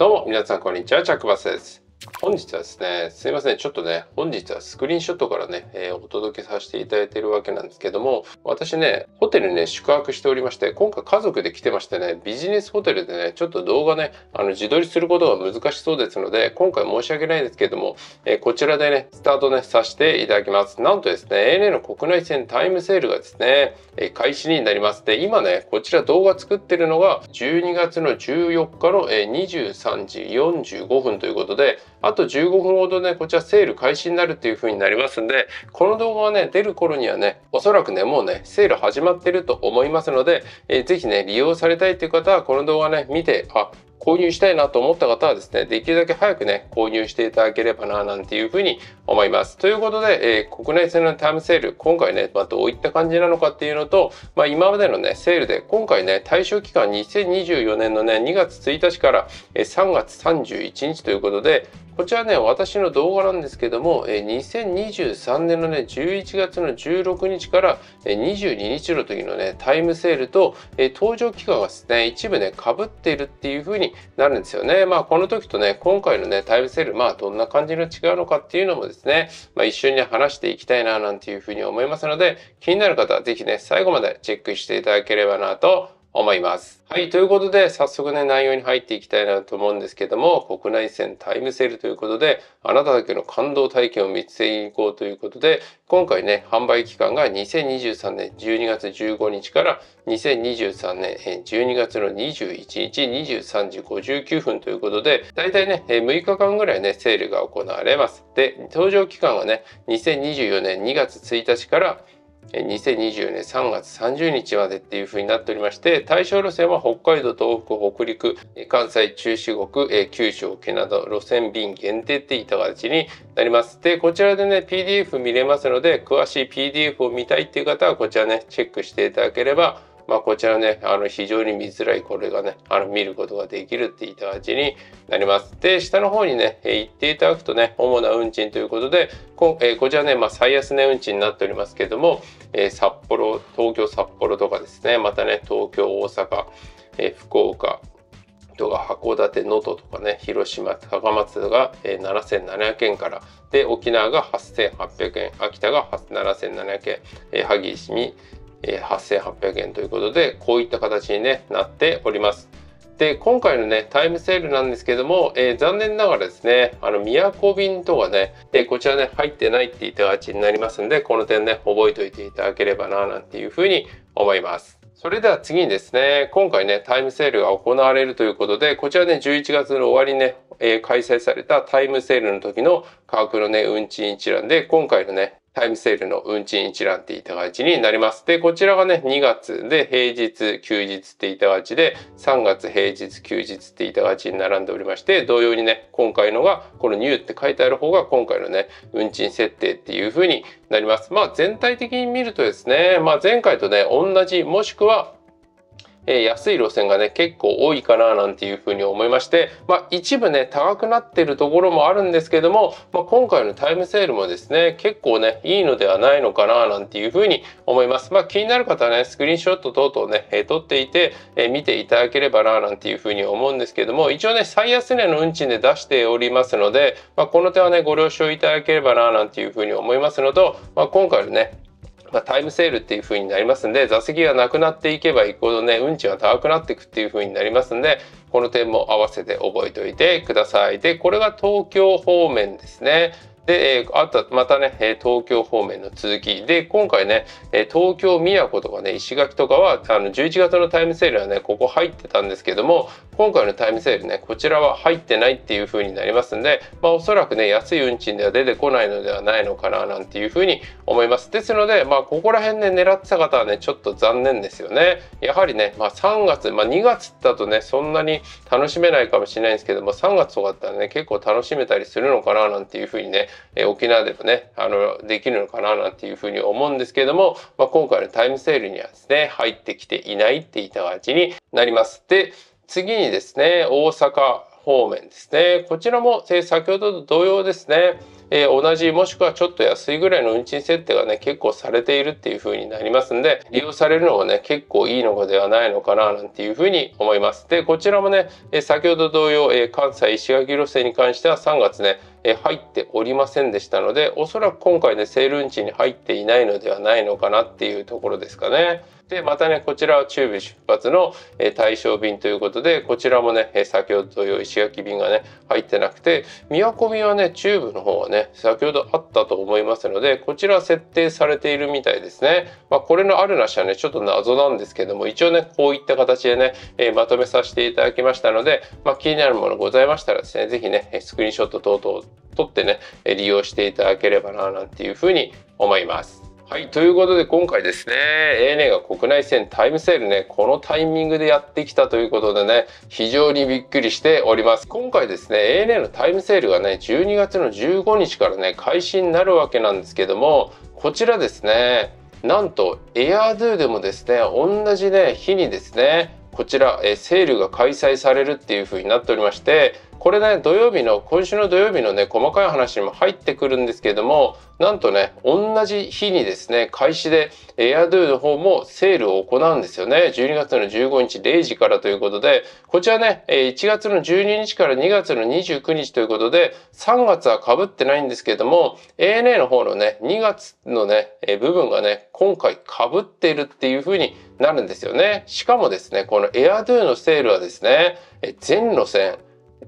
どうも皆さんこんにちは、チャックバスです。本日はですね、すいません。ちょっとね、本日はスクリーンショットからね、えー、お届けさせていただいているわけなんですけども、私ね、ホテルにね、宿泊しておりまして、今回家族で来てましてね、ビジネスホテルでね、ちょっと動画ね、あの、自撮りすることが難しそうですので、今回申し訳ないですけども、えー、こちらでね、スタートね、させていただきます。なんとですね、ANA の国内線タイムセールがですね、えー、開始になります。で、今ね、こちら動画作ってるのが、12月の14日の、え、23時45分ということで、あと15分ほどね、こちらセール開始になるっていう風になりますんで、この動画がね、出る頃にはね、おそらくね、もうね、セール始まってると思いますので、えー、ぜひね、利用されたいという方は、この動画ね、見て、あ、購入したいなと思った方はですね、できるだけ早くね、購入していただければな、なんていうふうに思います。ということで、えー、国内線のタイムセール、今回ね、まあ、どういった感じなのかっていうのと、まあ、今までのね、セールで、今回ね、対象期間2024年のね、2月1日から3月31日ということで、こちらね、私の動画なんですけども、2023年のね、11月の16日から22日の時のね、タイムセールと登場期間がですね、一部ね、被っているっていう風になるんですよね。まあ、この時とね、今回のね、タイムセール、まあ、どんな感じの違うのかっていうのもですね、まあ、一緒に、話していきたいな、なんていう風に思いますので、気になる方はぜひね、最後までチェックしていただければなと思います。はい。ということで、早速ね、内容に入っていきたいなと思うんですけども、国内線タイムセールということで、あなただけの感動体験を見つけに行こうということで、今回ね、販売期間が2023年12月15日から2023年12月の21日23時59分ということで、だいたいね、6日間ぐらいね、セールが行われます。で、登場期間はね、2024年2月1日から2020年3月30日までっていうふうになっておりまして対象路線は北海道東北北陸関西中四国九州沖など路線便限定っていった形になります。でこちらでね PDF 見れますので詳しい PDF を見たいっていう方はこちらねチェックしていただければまあ、こちらね、あの非常に見づらいこれがね、あの見ることができるっていった形になります。で、下の方にね、行っていただくとね、主な運賃ということで、こ,、え、こちらね、まあ、最安値運賃になっておりますけれども、え、札幌、東京、札幌とかですね、またね、東京、大阪、え、福岡、とか函館、能登とかね、広島、高松が、えー、7700円から、で、沖縄が8800円、秋田が7700円、えー、萩市にえ8800円ということで、こういった形に、ね、なっております。で、今回のね、タイムセールなんですけども、えー、残念ながらですね、あの、宮古便とかね、えー、こちらね、入ってないって言った形になりますんで、この点ね、覚えておいていただければな、なんていうふうに思います。それでは次にですね、今回ね、タイムセールが行われるということで、こちらね、11月の終わりね、えー、開催されたタイムセールの時の価格のね、運賃一覧で、今回のね、タイムセールの運賃一覧っていった形になります。で、こちらがね、2月で平日、休日っていった形で、3月平日、休日っていった形に並んでおりまして、同様にね、今回のが、このニューって書いてある方が今回のね、運賃設定っていう風になります。まあ全体的に見るとですね、まあ前回とね、同じ、もしくはえ安い路線がね、結構多いかななんていうふうに思いまして、まあ一部ね、高くなってるところもあるんですけども、まあ今回のタイムセールもですね、結構ね、いいのではないのかななんていうふうに思います。まあ気になる方はね、スクリーンショット等々ね、え撮っていて、え見ていただければななんていうふうに思うんですけども、一応ね、最安値の運賃で出しておりますので、まあこの点はね、ご了承いただければななんていうふうに思いますのと、まあ今回のね、まあ、タイムセールっていう風になりますんで座席がなくなっていけばいくほどね運賃は高くなっていくっていう風になりますんでこの点も合わせて覚えておいてください。でこれが東京方面ですね。で、えー、あとまたね、え東京方面の続き。で今回ね、え東京宮古とかね石垣とかはあの11月のタイムセールはねここ入ってたんですけども今回のタイムセールねこちらは入ってないっていう風になりますんで、まあ、おそらくね安い運賃では出てこないのではないのかななんていう風に思います。ですのでまあここら辺ね狙ってた方はねちょっと残念ですよね。やはりね、まあ、3月、まあ、2月だとねそんなに楽しめないかもしれないんですけども3月とかだったらね結構楽しめたりするのかななんていう風にねえ沖縄でもねあのできるのかななんていうふうに思うんですけれども、まあ、今回のタイムセールにはですね入ってきていないっていった形になります。で次にですね大阪方面ですねこちらも先ほどと同様ですねえー、同じもしくはちょっと安いぐらいの運賃設定がね、結構されているっていう風になりますんで、利用されるのがね、結構いいのではないのかななんていう風に思います。で、こちらもね、え先ほど同様、え関西石垣路線に関しては3月ね、え入っておりませんでしたので、おそらく今回ね、セール運賃に入っていないのではないのかなっていうところですかね。で、またね、こちらは中部出発の、え対象便ということで、こちらもね、え先ほどという石垣便がね、入ってなくて、宮古便はね、中部の方はね、先ほどあったと思いますので、こちら設定されているみたいですね。まあ、これのあるなしはね、ちょっと謎なんですけども、一応ね、こういった形でね、えまとめさせていただきましたので、まあ、気になるものございましたらですね、是非ね、スクリーンショット等々を撮ってね、利用していただければな、なんていうふうに思います。はい。ということで今回ですね、ANA が国内線タイムセールね、このタイミングでやってきたということでね、非常にびっくりしております。今回ですね、ANA のタイムセールがね、12月の15日からね、開始になるわけなんですけども、こちらですね、なんと AirDo でもですね、同じね、日にですね、こちら、えセールが開催されるっていう風になっておりまして、これね土曜日の今週の土曜日のね細かい話にも入ってくるんですけどもなんとね同じ日にですね開始でエアドゥの方もセールを行うんですよね。12月の15日0時からということでこちらね1月の12日から2月の29日ということで3月はかぶってないんですけども ANA の方のね2月のね部分がね今回かぶっているっていう風になるんですよね。しかもですねこのエアドゥのセールはですね全路線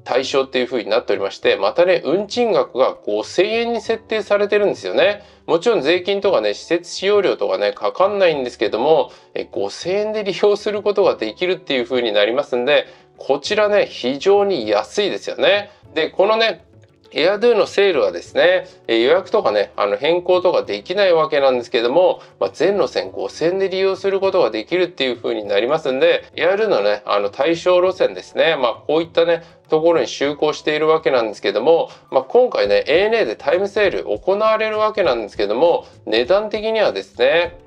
対象っていう風になっておりまして、またね、運賃額が5000円に設定されてるんですよね。もちろん税金とかね、施設使用料とかね、かかんないんですけども、5000円で利用することができるっていう風になりますんで、こちらね、非常に安いですよね。で、このね、エアドゥのセールはですね、予約とかね、あの変更とかできないわけなんですけども、まあ、全路線5000で利用することができるっていう風になりますんで、エアドゥのね、あの対象路線ですね、まあこういったね、ところに就航しているわけなんですけども、まあ、今回ね ANA でタイムセール行われるわけなんですけども値段的にはですね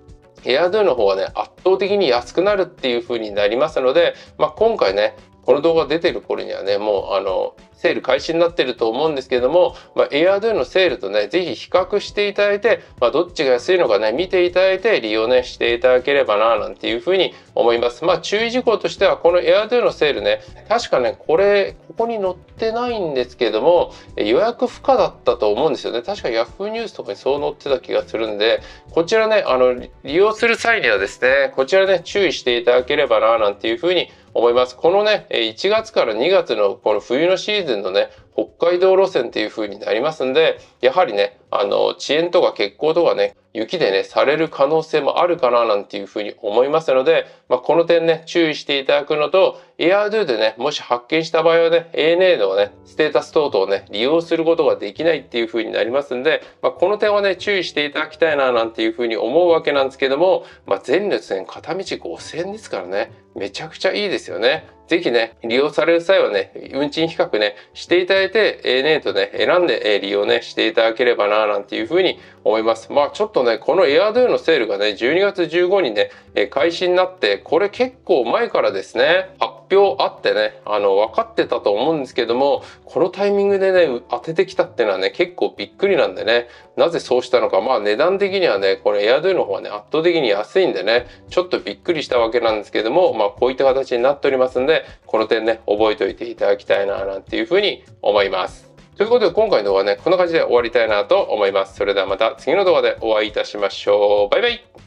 エアドゥの方はね圧倒的に安くなるっていう風になりますので、まあ、今回ねこの動画出てる頃にはねもうあのセール開始になってると思うんですけれども、まあ、エアドゥのセールとね、ぜひ比較していただいて、まあ、どっちが安いのかね、見ていただいて利用ね、していただければな、なんていうふうに思います。まあ、注意事項としては、このエアドゥのセールね、確かね、これ、ここに載ってないんですけども、予約不可だったと思うんですよね。確か Yahoo ニュースとかにそう載ってた気がするんで、こちらね、あの、利用する際にはですね、こちらね、注意していただければな、なんていうふうに思います。このね、1月から2月のこの冬のシーズンのね、北海道路線っていう風になりますんで、やはりね、あの、遅延とか欠航とかね、雪でね、される可能性もあるかななんていうふうに思いますので、まあ、この点ね、注意していただくのと、AirDo でね、もし発見した場合はね、ANA のね、ステータス等々をね、利用することができないっていうふうになりますんで、まあ、この点はね、注意していただきたいななんていうふうに思うわけなんですけども、まあ、前列線片道5000円ですからね、めちゃくちゃいいですよね。ぜひね、利用される際はね、運賃比較ね、していただいて、ANA とね、選んで利用ね、していただければな、なんていうふうに思います。まあちょっとね、この AirDo のセールがね、12月15にね、開始になって、これ結構前からですね、発表あってね、あの、分かってたと思うんですけども、このタイミングでね、当ててきたっていうのはね、結構びっくりなんでね、なぜそうしたのか、まあ値段的にはね、この AirDo の方はね、圧倒的に安いんでね、ちょっとびっくりしたわけなんですけども、まあこういった形になっておりますんで、この点ね、覚えておいていただきたいな、なんていうふうに思います。ということで今回の動画はね、こんな感じで終わりたいなと思います。それではまた次の動画でお会いいたしましょう。バイバイ